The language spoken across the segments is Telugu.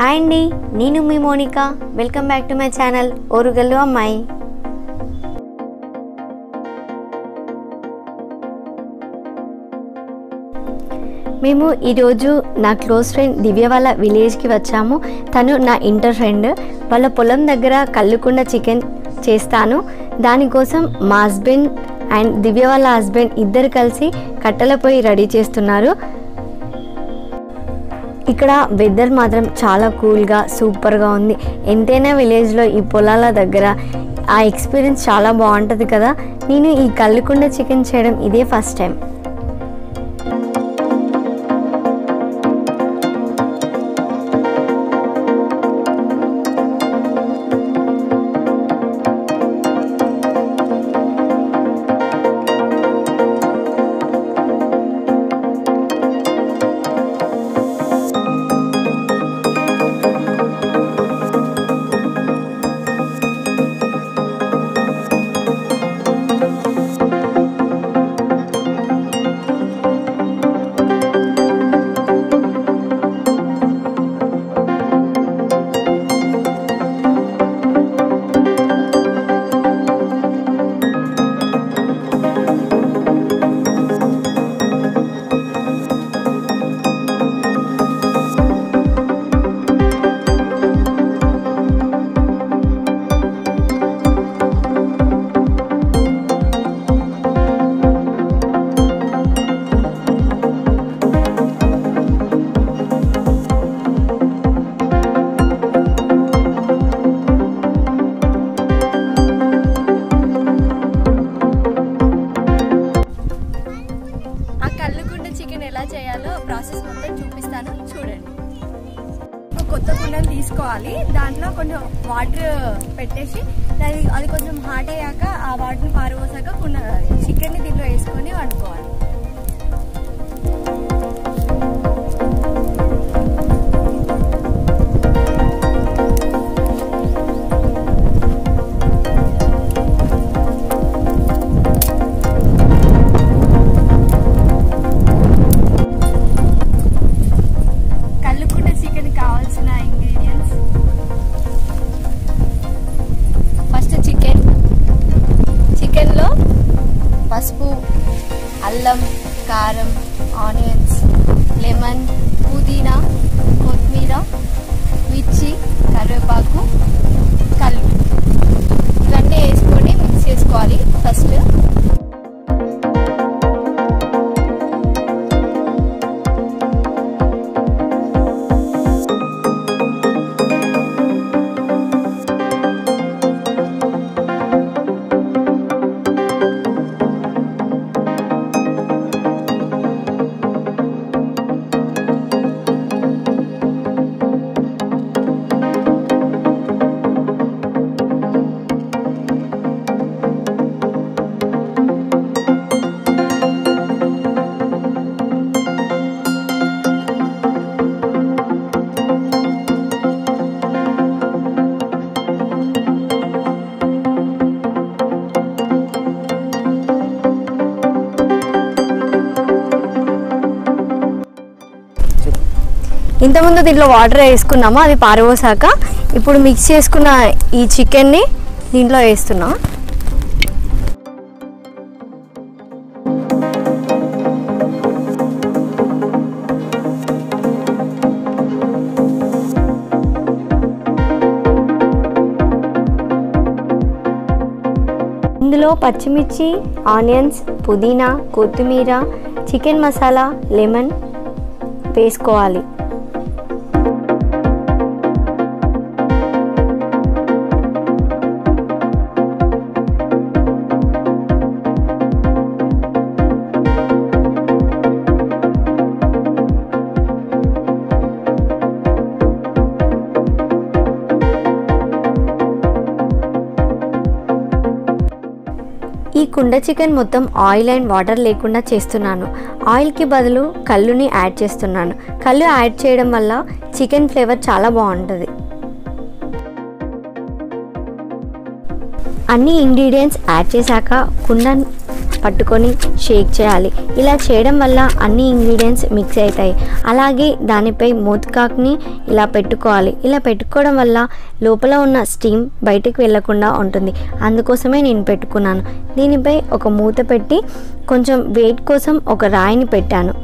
హాయ్ అండి నేను మీ Monika. Welcome back to my channel Orugallu అమ్మాయి. మేము ఈరోజు నా క్లోజ్ ఫ్రెండ్ దివ్య వాళ్ళ విలేజ్కి వచ్చాము. తను నా ఇంటర్ ఫ్రెండ్. వాళ్ళ పొలం దగ్గర కల్లుకుండ చికెన్ చేస్తాను. దానికోసం మా హస్బెండ్ అండ్ దివ్య వాళ్ళ హస్బెండ్ ఇద్దరు కలిసి కట్టెల పొయ్యి రెడీ చేస్తున్నారు. ఇక్కడ వెదర్ మాత్రం చాలా కూల్గా సూపర్గా ఉంది. ఎంతైనా విలేజ్లో ఈ పొలాల దగ్గర ఆ ఎక్స్పీరియన్స్ చాలా బాగుంటుంది కదా. నేను ఈ కల్లుకుండ చికెన్ చేయడం ఇదే ఫస్ట్ టైం. కుండను తీసుకోవాలి. దాంట్లో కొంచెం వాటర్ పెట్టేసి దాని అది కొంచెం హాట్ అయ్యాక ఆ వాటర్ని పారబోసాక కుండ చికెన్ని దీంట్లో వేసుకొని వండుకోవాలి. పసుపు అల్లం కారం ఆనియన్స్ లెమన్ పుదీనా కొత్తిమీర మిర్చి కరివేపాకు కళ్ళు ఇవన్నీ వేసుకొని మిక్స్ చేసుకోవాలి. ఫస్ట్ ఇంతకుముందు దీంట్లో వాటర్ వేసుకున్నాము? అది పారబోసాక ఇప్పుడు మిక్స్ చేసుకున్న ఈ చికెన్ని దీంట్లో వేస్తున్నాం. ఇందులో పచ్చిమిర్చి ఆనియన్స్ పుదీనా కొత్తిమీర చికెన్ మసాలా లెమన్ వేసుకోవాలి. ఈ కుండ చికెన్ మొత్తం ఆయిల్ అండ్ వాటర్ లేకుండా చేస్తున్నాను. ఆయిల్కి బదులు కళ్ళుని యాడ్ చేస్తున్నాను. కళ్ళు యాడ్ చేయడం వల్ల చికెన్ ఫ్లేవర్ చాలా బాగుంటుంది. అన్ని ఇంగ్రీడియంట్స్ యాడ్ చేశాక కుండ పట్టుకొని షేక్ చేయాలి. ఇలా చేయడం వల్ల అన్ని ఇంగ్రీడియంట్స్ మిక్స్ అవుతాయి. అలాగే దానిపై మూతకాక్ని ఇలా పెట్టుకోవాలి. ఇలా పెట్టుకోవడం వల్ల లోపల ఉన్న స్టీమ్ బయటికి వెళ్ళకుండా ఉంటుంది. అందుకోసమే నేను పెట్టుకున్నాను. దీనిపై ఒక మూత పెట్టి కొంచెం వెయిట్ కోసం ఒక రాయిని పెట్టాను.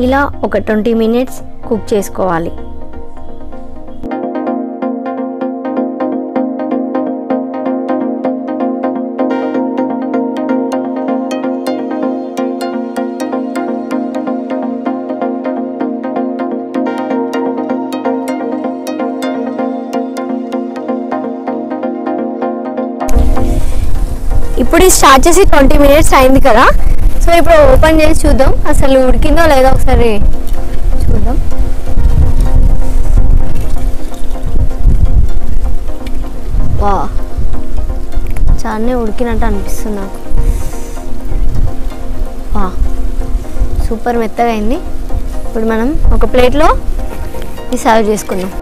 ఇలా ఒక ట్వంటీ మినిట్స్ కుక్ చేసుకోవాలి. ఇప్పుడు స్టార్ట్ చేసి ట్వంటీ మినిట్స్ అయింది కదా. సో ఇప్పుడు ఓపెన్ చేసి చూద్దాం. అసలు ఉడికిందో లేదో ఒకసారి చూద్దాం. వా చాలానే ఉడికినట్టు అనిపిస్తుంది నాకు. వా సూపర్ మెత్తగా అయింది. ఇప్పుడు మనం ఒక ప్లేట్లో ఈ సర్వ్ చేసుకుందాం.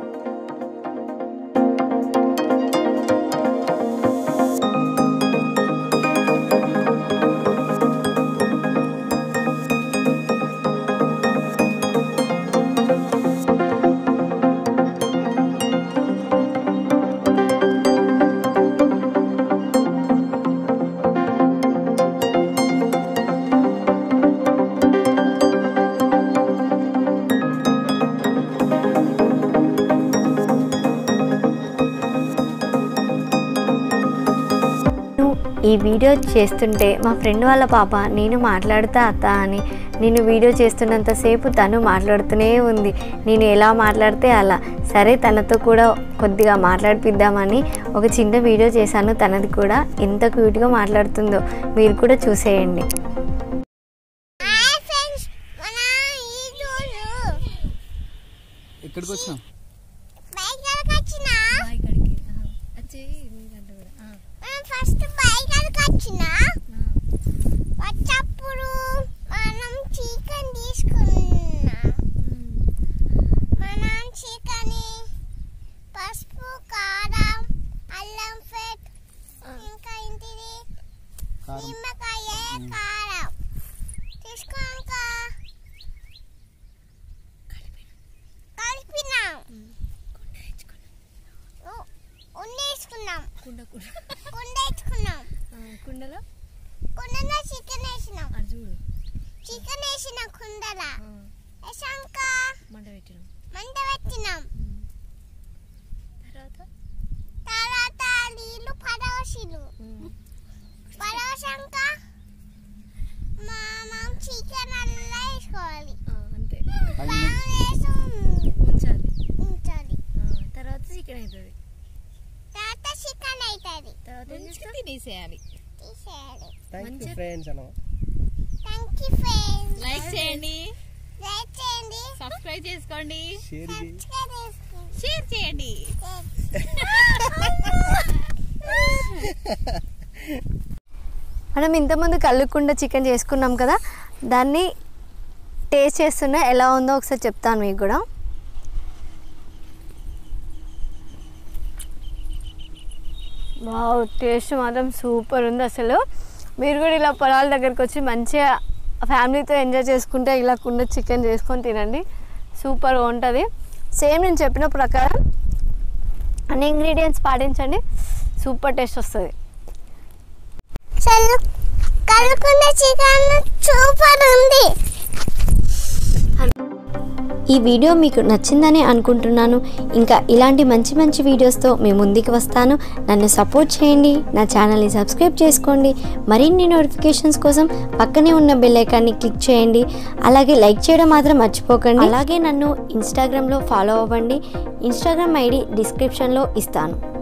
ఈ వీడియో చేస్తుంటే మా ఫ్రెండ్ వాళ్ళ పాప నేను మాట్లాడుతా అత్త అని నేను వీడియో చేస్తున్నంతసేపు తను మాట్లాడుతూనే ఉంది. నేను ఎలా మాట్లాడితే అలా. సరే తనతో కూడా కొద్దిగా మాట్లాడిపిద్దామని ఒక చిన్న వీడియో చేశాను. తనది కూడా ఎంత క్యూట్గా మాట్లాడుతుందో మీరు కూడా చూసేయండి. హాయ్ ఫ్రెండ్స్ మన ఈ రోజు ఎక్కడికి వచ్చినాం బైకర్కి వచ్చిన మనం ఫస్ట్ బైకర్కి వచ్చిన వచ్చప్పుడు మనం చికెన్ తీసుకున్నాం. మనం చికెన్ పసుపు కారం అల్లం ఫెట్ ఇంకా ఇంటిది కారం. నిమ్మకాయ కారం. తీసుకున్నాక కలిపినాం. ఉండేసుకున్నాం కుండ కుండ. ఉండేసుకున్నాం కుండలో? కుండలో చికెన్ వేసినాం. అది చూడు. చికెన్ వేసిన కుండల. వేసాక మంట పెట్టినాం. మంట పెట్టినాం. తర్వాత? తర్వాత నీళ్ళు పడవసిలు పడవసాక మనం చికెన్ అల్లా వేసుకోవాలి. అంతే. ఉంచాలి. ఉంచాలి. తర్వాత చికెన్ అవుతుంది చికెన్ అవుతుంది తర్వాత తినేసేయాలి తీసేయాలి. థ్యాంక్ యూ ఫ్రెండ్స్ అన్న థ్యాంక్ యూ ఫ్రెండ్స్ లైక్ చేయండి. లైక్ చేయండి. సబ్స్క్రైబ్ చేసుకోండి. షేర్ చేయి సబ్స్క్రైబ్ చేసుకోండి. షేర్ చేయండి. మనం ఇంతకుముందు కల్లుకుండ చికెన్ చేసుకున్నాం కదా దాన్ని టేస్ట్ చేస్తున్నా ఎలా ఉందో ఒకసారి చెప్తాను మీకు కూడా. వావ్ టేస్ట్ మాత్రం సూపర్ ఉంది అసలు. మీరు కూడా ఇలా పొలాల దగ్గరికి వచ్చి మంచిగా ఫ్యామిలీతో ఎంజాయ్ చేసుకుంటే ఇలా కుండ చికెన్ చేసుకొని తినండి. సూపర్గా ఉంటుంది. సేమ్ నేను చెప్పిన ప్రకారం అన్ని ఇంగ్రీడియంట్స్ పాటించండి. సూపర్ టేస్ట్ వస్తుంది. కలుకున్న చికెన్ సూపర్ ఉంది. ఈ వీడియో మీకు నచ్చిందని అనుకుంటున్నాను. ఇంకా ఇలాంటి మంచి మంచి వీడియోస్తో మీ ముందుకు వస్తాను. నన్ను సపోర్ట్ చేయండి. నా ఛానల్ని సబ్స్క్రైబ్ చేసుకోండి. మరిన్ని నోటిఫికేషన్స్ కోసం పక్కనే ఉన్న బెల్ ఐకాన్ని క్లిక్ చేయండి. అలాగే లైక్ చేయడం మాత్రం మర్చిపోకండి. అలాగే నన్ను ఇన్స్టాగ్రామ్లో ఫాలో అవ్వండి. ఇన్స్టాగ్రామ్ ఐడి డిస్క్రిప్షన్లో ఇస్తాను.